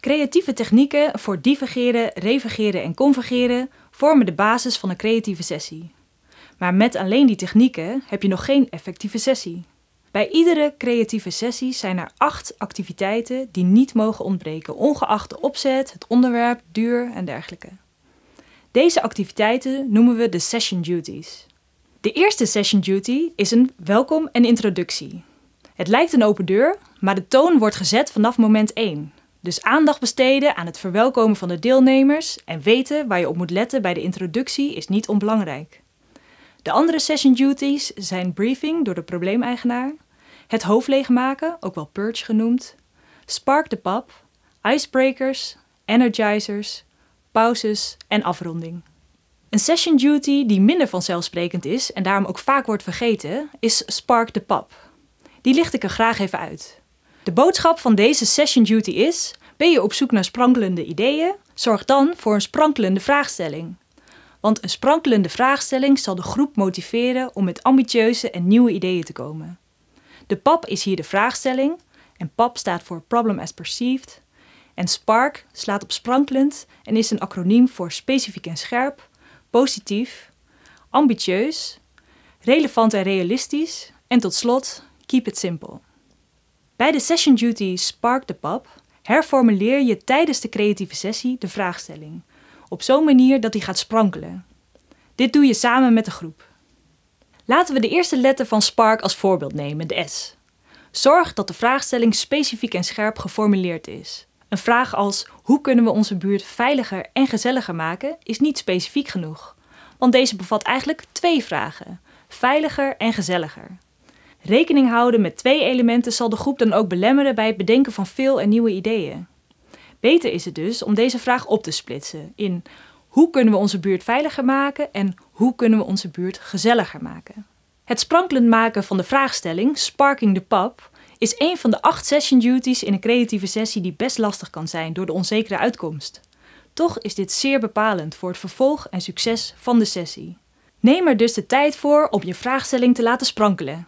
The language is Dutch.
Creatieve technieken voor divergeren, revergeren en convergeren vormen de basis van een creatieve sessie. Maar met alleen die technieken heb je nog geen effectieve sessie. Bij iedere creatieve sessie zijn er acht activiteiten die niet mogen ontbreken, ongeacht de opzet, het onderwerp, duur en dergelijke. Deze activiteiten noemen we de session duties. De eerste session duty is een welkom en introductie. Het lijkt een open deur, maar de toon wordt gezet vanaf moment 1. Dus aandacht besteden aan het verwelkomen van de deelnemers en weten waar je op moet letten bij de introductie is niet onbelangrijk. De andere session duties zijn briefing door de probleemeigenaar, het hoofd leegmaken, ook wel purge genoemd, spark the pub, icebreakers, energizers, pauzes en afronding. Een session duty die minder vanzelfsprekend is en daarom ook vaak wordt vergeten, is spark the pub. Die licht ik er graag even uit. De boodschap van deze session duty is: ben je op zoek naar sprankelende ideeën? Zorg dan voor een sprankelende vraagstelling. Want een sprankelende vraagstelling zal de groep motiveren om met ambitieuze en nieuwe ideeën te komen. De PAP is hier de vraagstelling en PAP staat voor Problem as Perceived. En SPARK slaat op sprankelend en is een acroniem voor specifiek en scherp, positief, ambitieus, relevant en realistisch en tot slot keep it simple. Bij de session duty Spark the PAP herformuleer je tijdens de creatieve sessie de vraagstelling op zo'n manier dat die gaat sprankelen. Dit doe je samen met de groep. Laten we de eerste letter van Spark als voorbeeld nemen, de S. Zorg dat de vraagstelling specifiek en scherp geformuleerd is. Een vraag als hoe kunnen we onze buurt veiliger en gezelliger maken is niet specifiek genoeg. Want deze bevat eigenlijk twee vragen: veiliger en gezelliger. Rekening houden met twee elementen zal de groep dan ook belemmeren bij het bedenken van veel en nieuwe ideeën. Beter is het dus om deze vraag op te splitsen in hoe kunnen we onze buurt veiliger maken en hoe kunnen we onze buurt gezelliger maken. Het sprankelend maken van de vraagstelling, sparking the pub, is een van de acht session duties in een creatieve sessie die best lastig kan zijn door de onzekere uitkomst. Toch is dit zeer bepalend voor het vervolg en succes van de sessie. Neem er dus de tijd voor om je vraagstelling te laten sprankelen.